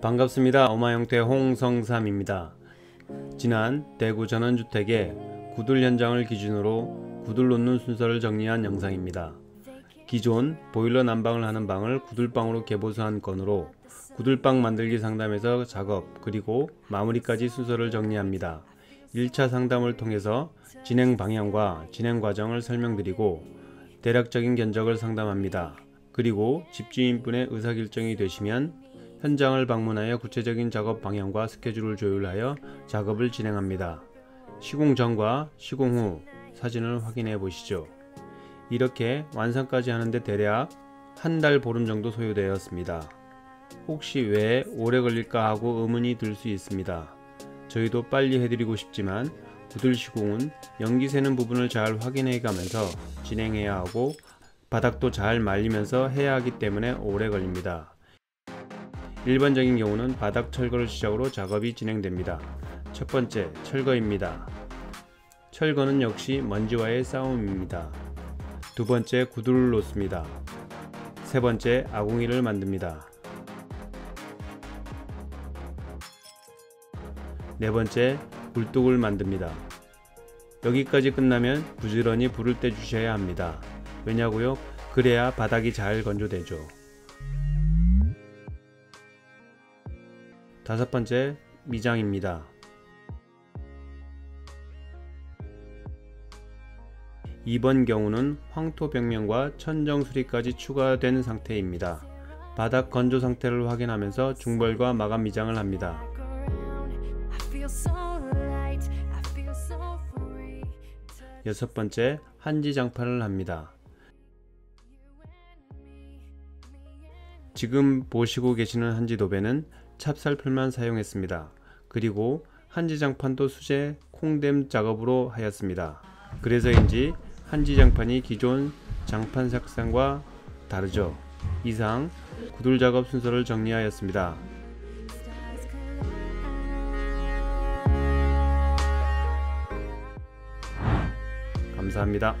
반갑습니다. 엄마형태 홍성삼입니다. 지난 대구 전원주택의 구들 현장을 기준으로 구들 놓는 순서를 정리한 영상입니다. 기존 보일러 난방을 하는 방을 구들방으로 개보수한 건으로 구들방 만들기 상담에서 작업 그리고 마무리까지 순서를 정리합니다. 1차 상담을 통해서 진행 방향과 진행 과정을 설명드리고 대략적인 견적을 상담합니다. 그리고 집주인분의 의사결정이 되시면 현장을 방문하여 구체적인 작업 방향과 스케줄을 조율하여 작업을 진행합니다. 시공 전과 시공 후 사진을 확인해 보시죠. 이렇게 완성까지 하는데 대략 한 달 보름 정도 소요되었습니다. 혹시 왜 오래 걸릴까 하고 의문이 들 수 있습니다. 저희도 빨리 해드리고 싶지만 구들 시공은 연기 새는 부분을 잘 확인해 가면서 진행해야 하고 바닥도 잘 말리면서 해야 하기 때문에 오래 걸립니다. 일반적인 경우는 바닥 철거를 시작으로 작업이 진행됩니다. 첫 번째, 철거입니다. 철거는 역시 먼지와의 싸움입니다. 두 번째, 구두를 놓습니다. 세 번째, 아궁이를 만듭니다. 네 번째, 굴뚝을 만듭니다. 여기까지 끝나면 부지런히 불을 떼 주셔야 합니다. 왜냐고요? 그래야 바닥이 잘 건조되죠. 다섯 번째, 미장입니다. 이번 경우는 황토벽면과 천정 수리까지 추가된 상태입니다. 바닥 건조 상태를 확인하면서 중벌과 마감 미장을 합니다. 여섯 번째, 한지 장판을 합니다. 지금 보시고 계시는 한지 도배는 찹쌀풀만 사용했습니다. 그리고 한지장판도 수제 콩댐 작업으로 하였습니다. 그래서인지 한지장판이 기존 장판 색상과 다르죠. 이상 구들 작업 순서를 정리하였습니다. 감사합니다.